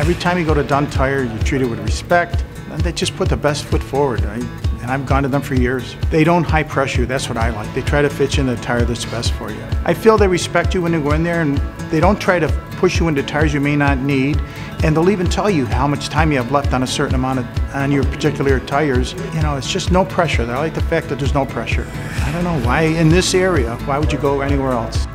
Every time you go to Dunn Tire, you're treated with respect, and they just put the best foot forward. Right? and I've gone to them for years. They don't high pressure you, that's what I like. They try to fit you in the tire that's best for you. I feel they respect you when you go in there, and they don't try to push you into tires you may not need, and they'll even tell you how much time you have left on a certain amount of, on your particular tires. You know, it's just no pressure. I like the fact that there's no pressure. I don't know, why in this area, why would you go anywhere else?